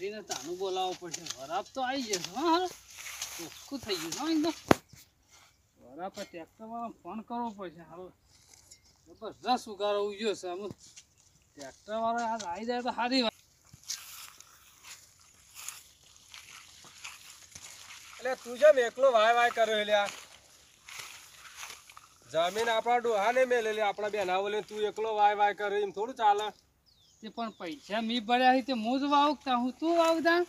કાઢીને તાનું બોલાવવો પડશે. વરાપ તો આવી જશે, હા ચોખ્ખું થઈ ગયું, હા, એકદમ. વરાપ ટ્રેક્ટર વાળા ફોન કરવો પડશે, હાલ. જબરદસ્ત ઉગારો ઉગ્યો છે, આમ. ટ્રેક્ટર વાળા આજ આવી જાય તો સારી વાત. એટલે તું જેમ એકલો વાય વાય કર્યો એટલે જમીન આપણા ડોહાને મેલેલી આપણા બેનાવલી તું એકલો વાય વાય કર્યો એમ થોડું ચાલે. તે પણ પૈસા મી ભર્યા છે તે હું જ વાવતા હું તું વાવતા?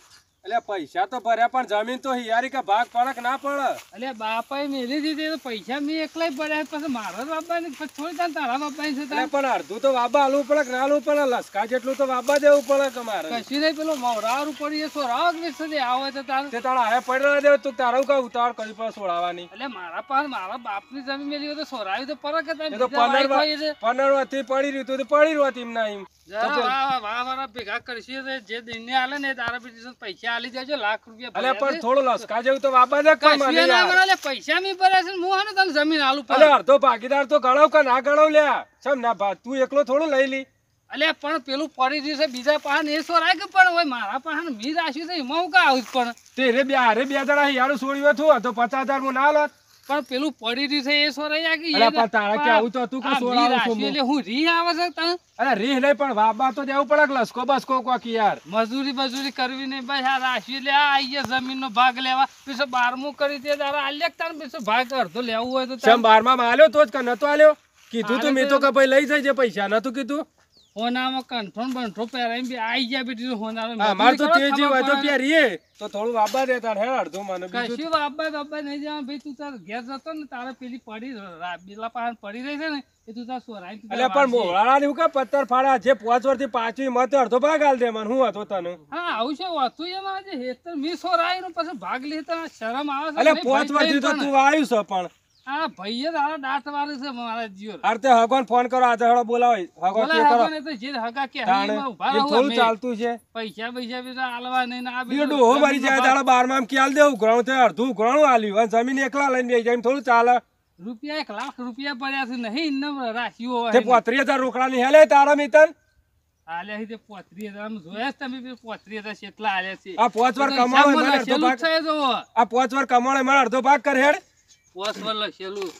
એટલે પૈસા તો ભર્યા પણ જમીન તો હિયારી કે ભાગ પડક ના પડે. એટલે બાપાએ મેલી દીધી તો પૈસા મેં એકલા ભર્યા પછી મારા બાપા ને થોડી તાન તારા બાપાની છે પણ અડધું તો બાબા હાલવું પડે ના હાલવું પડે? લસકા જેટલું તો વાબા દેવું પડે તમારે. મારે કશું નહીં પેલો મવરારું પડી એ સોરાવ વિશે આવે તો તાર. તે તારા હારે પડી દેવ તું તારું કઈ ઉતાવળ કરી પડે છોડાવવાની એટલે મારા પાસે મારા બાપની જમીન મેલી તો સોરાવી તો પરક કે એ તો પંદર છે. પંદર વર્ષથી પડી રહ્યું તું પડી રહ્યું એમના એમ. વાહ વાહ ભેગા કરશે જે દિન ને આલે ને તારા બીજી પૈસા આલી દેજો લાખ રૂપિયા અલે પણ. થોડું લસકા તો બાબા ને ના મળે, પૈસા મી ભર્યા છે હું હાને તને જમીન આલું અલે અડધો ભાગીદાર તો ગળાવ કે ના ગળાવ લ્યા? સમ ના ભા તું એકલો થોડું લઈ લી. અલે પણ પેલું પડી રહ્યું છે બીજા પાસે એ સોરાય કે પણ હોય મારા પાસે મી રાખ્યું છે એમાં હું કા આવું પણ? પણ તેરે બે અરે બે જણા યાર છોડ્યું હતું તો પચાસ હજાર હું ના લોત. પણ પેલું પડી રહ્યું છે એ સોરાય આ કે અલા પણ તારા કે આવું તો? તું કે મી છું એટલે હું રી આવે છે તને? અરે રીહ નહીં પણ વાબા તો દેવું પડે કે લસકો બસકો કોક યાર. મજૂરી મજૂરી કરવી નહીં ભાઈ આ રાશિ લે આ આઈએ જમીનનો ભાગ લેવા. પછી બારમું કરી દે તારે આલ્યા તાર? પછી ભાગ અડધો લેવું હોય તો ચમ બારમાં માં આલ્યો તો જ કે નતો આલ્યો? કીધું તું મેં તો કે ભાઈ લઈ જાય પૈસા નતું કીધું? હોનામાં કંઠોન બંઠો પહેરાઈને બી આઈ ગયા બેટી હોનારો હા માર તો તે જે હોય તો. પ્યારીએ તો થોડું વાબા દે તાર હે અડધું મને કશું બાબા બાબા નહીં જવાનું? ભાઈ તું તાર ઘેર જતો ને તારે પેલી પડી પેલા પાસે પડી રહી છે ને એ તું તાર સોરાઈ એટલે પણ. મોળાના ને એવું કે પત્તર ફાડા જે પાંચ વર્ષથી પાંચવી મત અડધો ભાગ આલ દે મને હું હતો તને? હા આવું છે હોતું એમાં આજે? હેતર મી સોરાઈ નું પછી ભાગ લેતા શરમ આવે છે એટલે પાંચ વર્ષથી તો તું આવ્યું છે પણ. આ ભાઈએ તારા દાંત વાળું છે મારા જીવર અરે તે હગવાન ફોન કરો આજે હળો બોલાવો હગવાન કે કરો. તો જે હગા કે તાણે હરીમાં ઊભા એ રહો થોડું ચાલતું છે. પૈસા પૈસા બીજા આલવા નહીં આ બીજો ડોહો મરી જાય તારા બારમાં આમ ક્યાલ દેવું ઘણું તે અડધું ઘણું આલ્યું. અને જમીન એકલા લઈને બેસી જાય થોડું ચાલે. રૂપિયા એક લાખ રૂપિયા પડ્યા છે નહીં ઇન્નમ રાખ્યું હોય તે પોત્રીસ હજાર રોકડાની હેલે તારા મિતન? આલ્યા છે તે પોત્રીસ હજાર જોયા તમે પોત્રી હજાર કેટલા આલ્યા છે. આ પાંચ વાર છે આ પાંચ વાર કમાણે અડધો ભાગ કર હેડ. પોસ પર લખેલું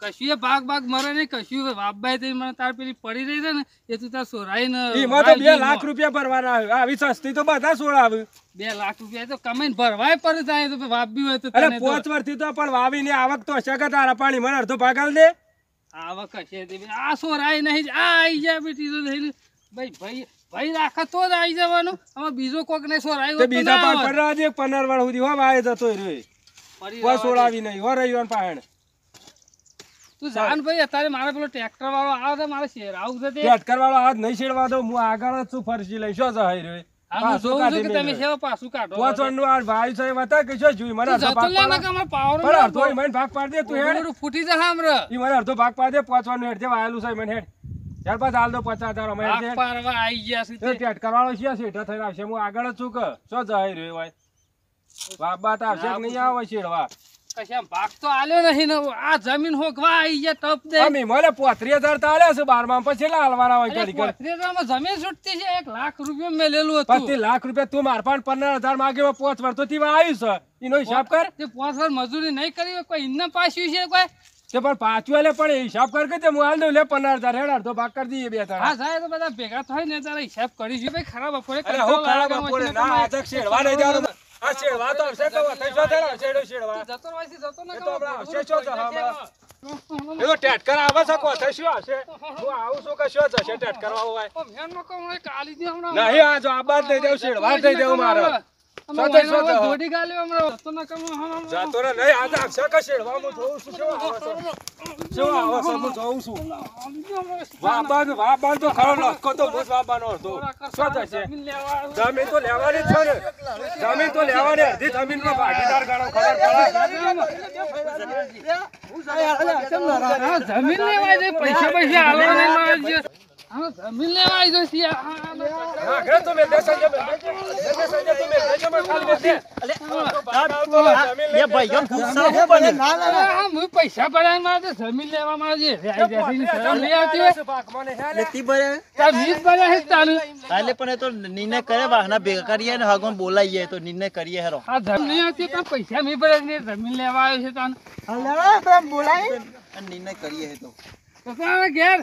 કશું ભાગ ભાગ મરે નહીં કશું બાપભાઈ થઈ મને તાર પેલી પડી રહી છે ને એ તું તાર સોરાઈ ને એમાં તો બે લાખ રૂપિયા ભરવાના આવે આવી સસ્તી તો બધા સોળાવે. બે લાખ રૂપિયા તો કમાઈને ભરવાય પડે થાય તો વાપી હોય તો અરે પાંચ વર્ષથી તો પણ વાવીને આવક તો હશે કે તારા પાણી મને અડધો ભાગાલ દે. આવક હશે તે આ સોરાઈ નહીં આ આઈ જાય બેટી તો ભાઈ ભાઈ ભાઈ રાખે તો જ આવી જવાનું. આમાં બીજો કોક ને સોરાઈ તો બીજા. પર પંદર વાર સુધી હો વાય જતો રહ્યો કોઈ સોડાવી નહીં હો રવિવાર પાહણ. તું જાન ભાઈ અત્યારે મારે પેલો ટ્રેક્ટર વાળો આવે છે મારે શેર આવું છે ટ્રેક્ટર વાળો હાથ નહીં શેડવા દો હું આગળ જ છું ફરસી લઈ. શું જહાઈ રહ્યો? છું છે અડધો ભાગ પાડ. તું હેડ. જે વાયેલું છે મને હેડ. ત્યાર બાદ હાલ દો પચાસ હજાર અમે ગયા છે છે થઈને આવશે. હું આગળ જ છું કે શું જઈ રહ્યો હોય? બાબા તો આવશે કે નહીં આવે શેડવા કશા ભાગ તો આલ્યો નહીં ને આ જમીન હોકવા આઈ ગયા ટપ દે. અમે મને પોત્રીસ હજાર તો આલ્યા છે બારમાં પછી કેટલા હાલવાના હોય ઘડી ઘડી? પોત્રીસ હજારમાં જમીન છૂટતી છે એક લાખ રૂપિયા મેલેલું હતું. પચીસ લાખ રૂપિયા તું માર પણ પંદર હજાર માગ્યો પોચ વર્ષોથી આવ્યું છે. એનો હિસાબ કર. તે પાંચ વાર મજૂરી નહીં કરી કોઈ ઇન્ને પાસ્યું છે કોઈ? તે પણ પાછું એટલે પણ એ હિસાબ કર કે તે હું હાલ દઉં. લે પંદર હજાર હેડ અડધો ભાગ કરી દઈએ બે હા સાહેબ તો બધા ભેગા થાય ને તારે હિસાબ કરી છે ભાઈ ખરાબ બપોરે ખરાબ બપોરે ના આજે શેડવા નહીં જવાનું આ શેડવા તો આવશે તો થઈ શું થયેલો શેડો શેડવા જતો છે, જતો ના તો કરો. આવશે છો તો હા એ તો ટેટકર આવે છે કો થઈ શું આવશે? હું આવું છું કે શું જશે ટેટકર વાળો હોય? ઓ, મેન નો કહું, એક આલી દી હમણા. નહીં આ જો આ બાદ દઈ દેવ શેડવા દઈ દેવ મારે. હમણાં સતત વાયના સતત. ધોડી ગાલ્યો હમણાં. જતો ના કહું, હમણાં. જાતો રે નહીં આજે આવશે કે શેડવા હું જોઉં છું શું આવે છે? શું આવે હું જોઉં છું. વાબાન વાબાન તો ખરો લખકો તો બસ વાબાનો હતો. શું થશે? જમીન જમીન તો લેવાની જ છે ને જમીન તો લેવાની અડધી જમીન નો ભાગીદાર ગણો ખબર પડે જમીન લેવાય છે, પૈસા પૈસા આલવા હા, લેવા આવી ગયો છીએ. હા, હા, હા. હા, ઘરે તો મેં દેસાઈ જમે. દેસાઈ જમે તો મેં દેજો માં ખાલી મેં દે. એ ભાઈઓ ગુસ્સા હું બને અરે, હા, હું પૈસા ભરાય મારે તો જમીન લેવા માં જે નહીં આવતી હોય. લેતી ભરે તાર વીસ ભર્યા છે તારું. એટલે પણ એ તો નિર્ણય કરે વાહના ભેગા કરીએ ને હગન બોલાઈએ તો નિર્ણય કરીએ હેરો હા જમીન નહીં આવતી પણ પૈસા નહીં ભર્યા ને જમીન લેવા આવ્યો છે તાન નિર્ણય કરીએ તો તો ઘેર